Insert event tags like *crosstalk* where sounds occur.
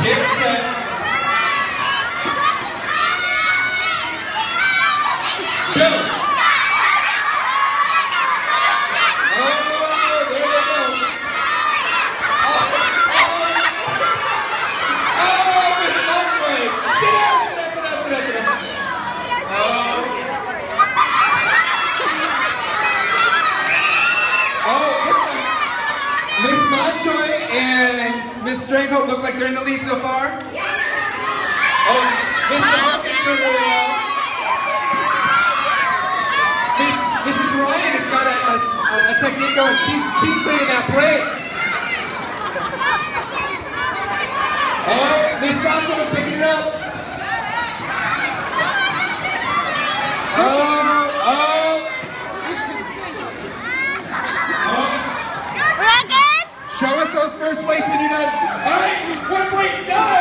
Get set. Miss Stranghope look like they're in the lead so far. Oh, Miss Dawkins doing really well. Miss, Mrs. Ryan has got a, a, a technique going. She's, she's cleaning that plate. *laughs* Oh, Miss Sancho is picking it up. Oh, oh. Show us those first place when you're done. All right, one plate.